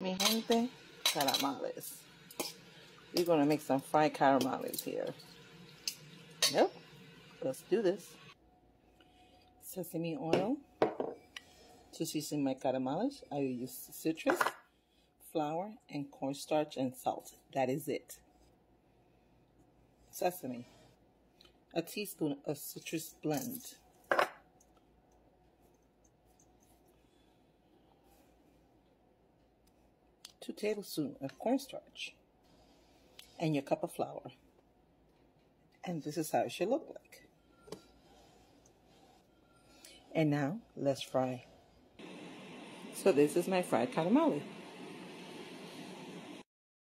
Mi gente, calamares. We're going to make some fried calamares here. Yep, let's do this. Sesame oil to season my calamares. I use citrus, flour, and cornstarch and salt. That is it. Sesame. A teaspoon of citrus blend. Two tablespoons of cornstarch and your cup of flour. And this is how it should look like. And now let's fry. So this is my fried calamari.